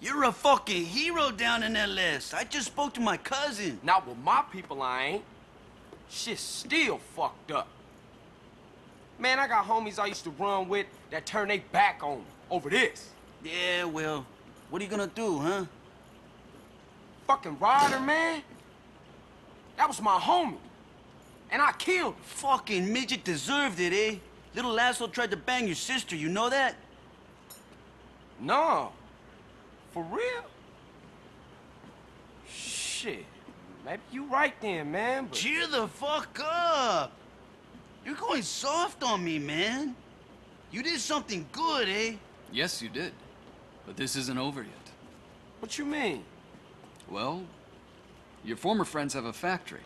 You're a fucking hero down in LS. I just spoke to my cousin. Not with my people, I ain't. Shit's still fucked up. Man, I got homies I used to run with that turn their back on me over this. Yeah, well, what are you gonna do, huh? Fucking Ryder, man. That was my homie. And I killed him. Fucking midget deserved it, eh? Little asshole tried to bang your sister, you know that? No. For real? Shit. Maybe you right then, man, but... Cheer the fuck up! You're going soft on me, man. You did something good, eh? Yes, you did. But this isn't over yet. What you mean? Well, your former friends have a factory.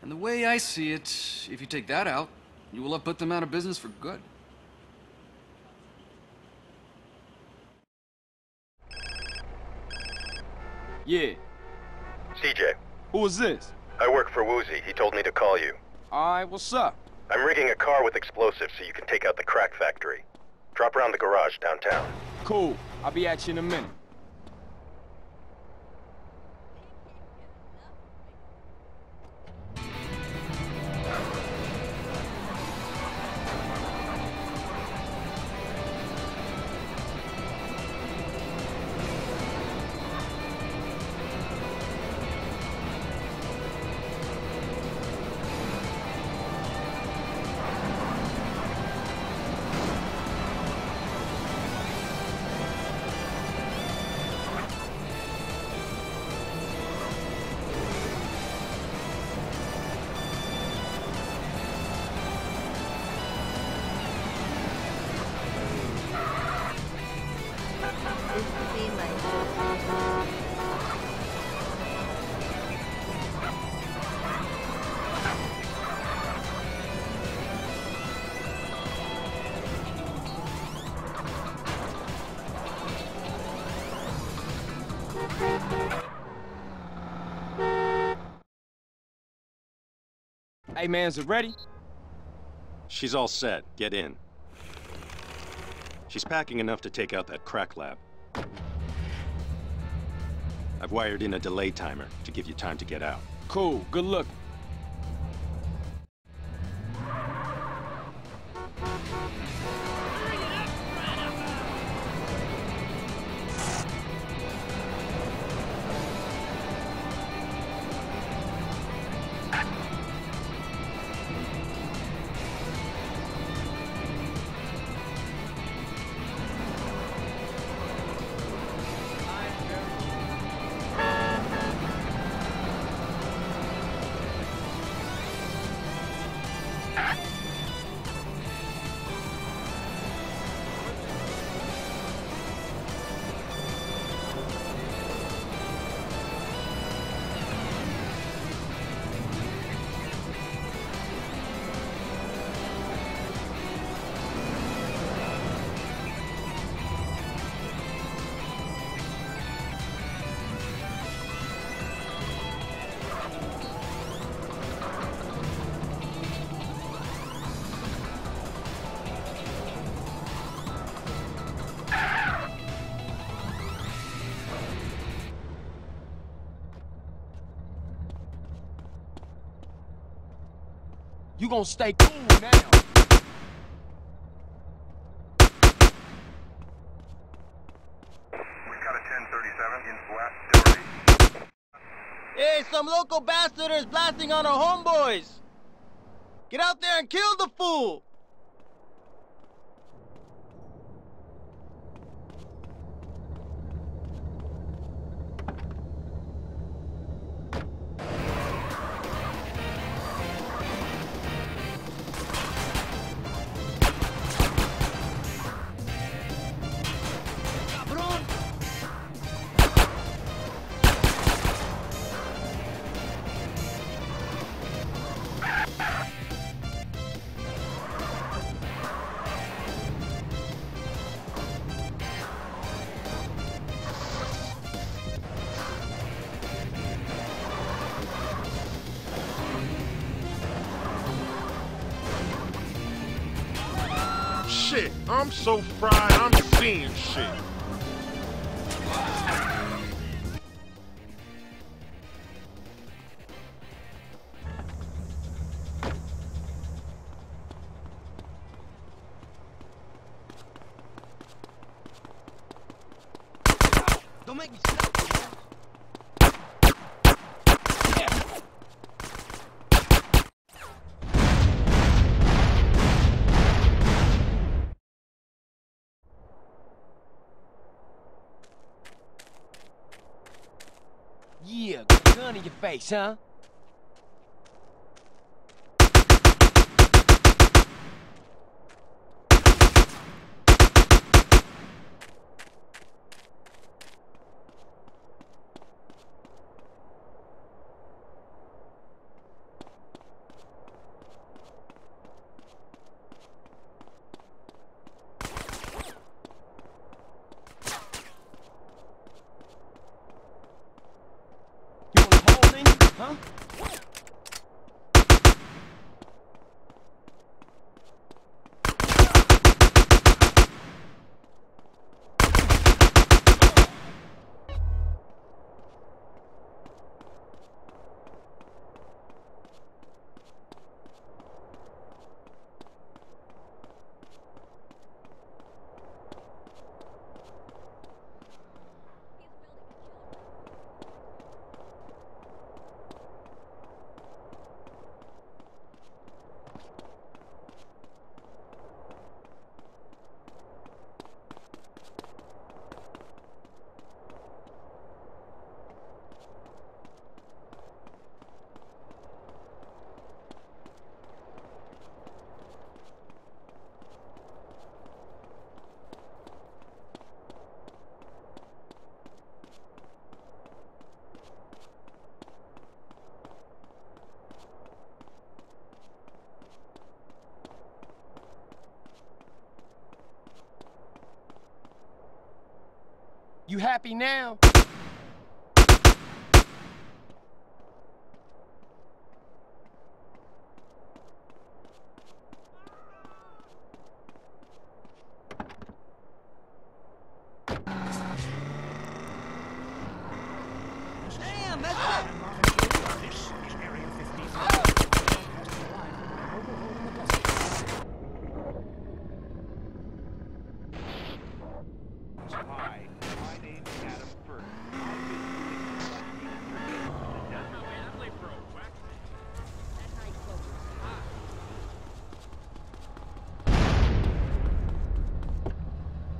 And the way I see it, if you take that out, you will have put them out of business for good. Yeah. CJ, Who is this? I work for Woozie. He told me to call you. Alright, what's up? I'm rigging a car with explosives so you can take out the crack factory. Drop around the garage downtown. Cool. I'll be at you in a minute. Hey, man, is it ready? She's all set. Get in. She's packing enough to take out that crack lab. I've wired in a delay timer to give you time to get out. Cool. Good luck. You gonna stay cool now. We've got a 1037 in West Hey, some local bastard is blasting on our homeboys! Get out there and kill the fool! Shit, I'm so fried, I'm seeing shit. Gun in 啊？You, happy now? Damn, that's it.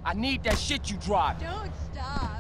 I need that shit you dropped. Don't stop.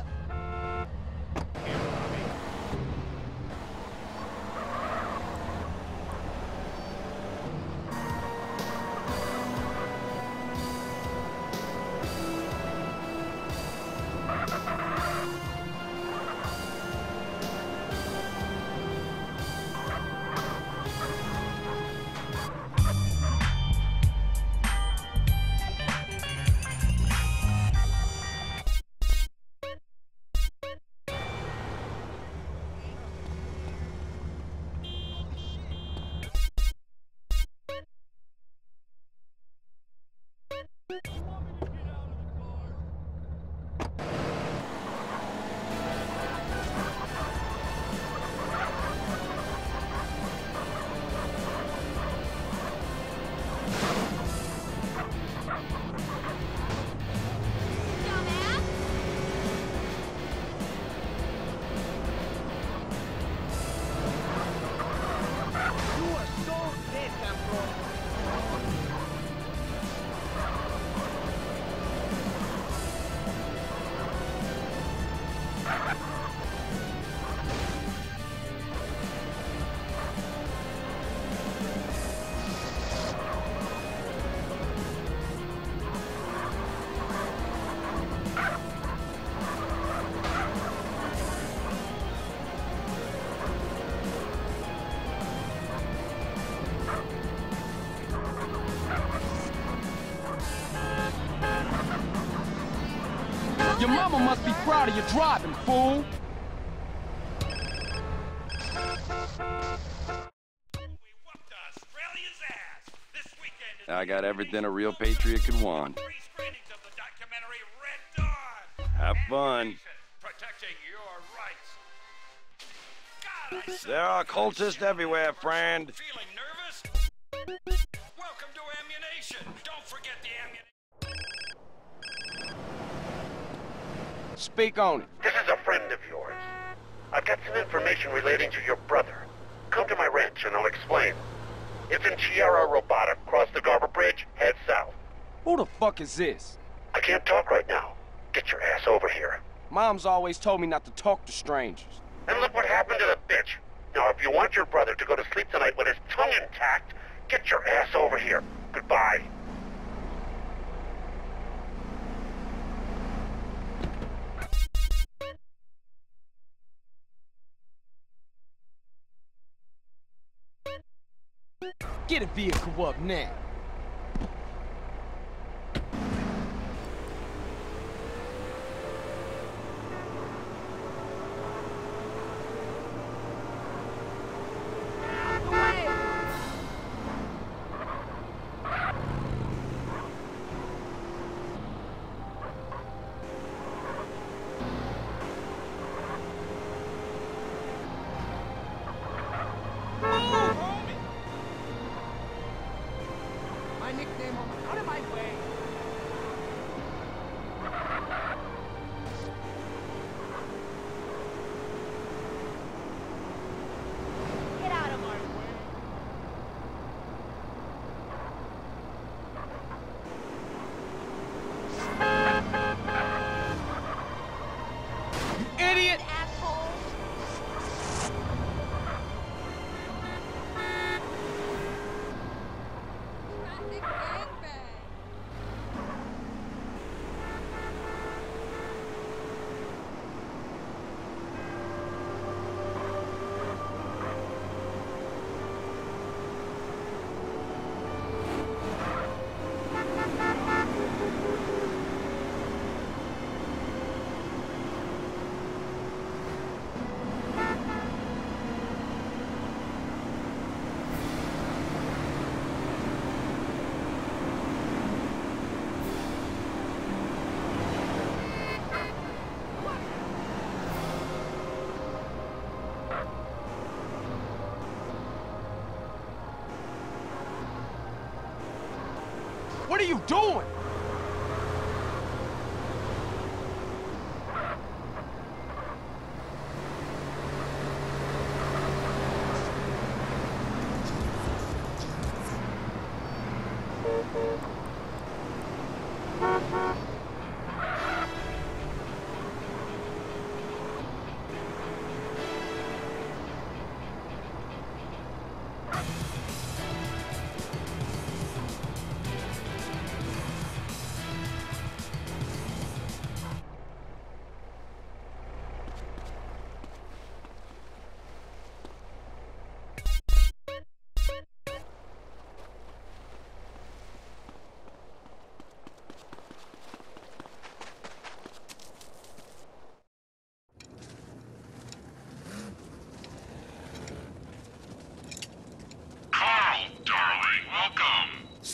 Driving, fool. I got everything a real patriot could want. Have fun. There are cultists everywhere, friend. Speak on it. This is a friend of yours. I've got some information relating to your brother. Come to my ranch and I'll explain. It's in Tierra Robada. Cross the Garver Bridge, head south. Who the fuck is this? I can't talk right now. Get your ass over here. Mom's always told me not to talk to strangers. And look what happened to the bitch. Now, if you want your brother to go to sleep tonight with his tongue intact, get your ass over here. Goodbye. Vehicle up now. What are you doing?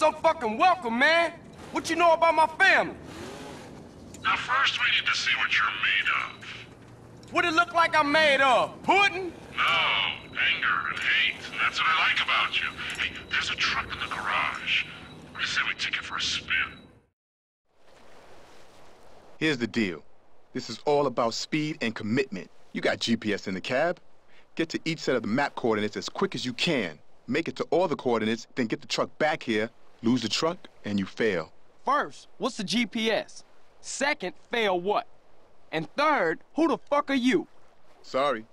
So fucking welcome, man. What you know about my family? Now, first we need to see what you're made of. What it look like I'm made of? Pudding? No, anger and hate, and that's what I like about you. Hey, there's a truck in the garage. What do you say we take it for a spin? Here's the deal. This is all about speed and commitment. You got GPS in the cab. Get to each set of the map coordinates as quick as you can. Make it to all the coordinates, then get the truck back here, lose the truck, and you fail. First, what's the GPS? Second, fail what? And third, who the fuck are you? Sorry.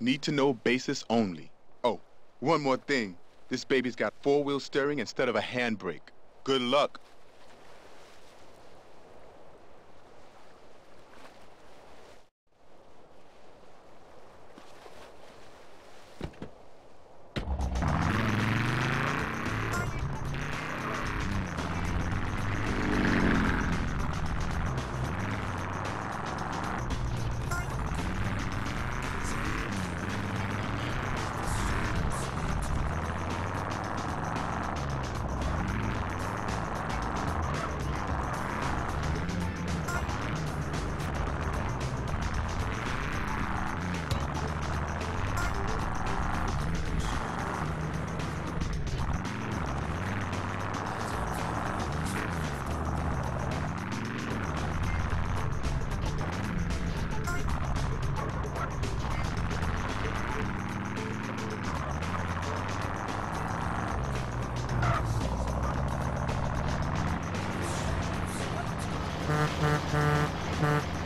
Need to know basis only. Oh, one more thing. This baby's got four-wheel steering instead of a handbrake. Good luck. Mm-hmm.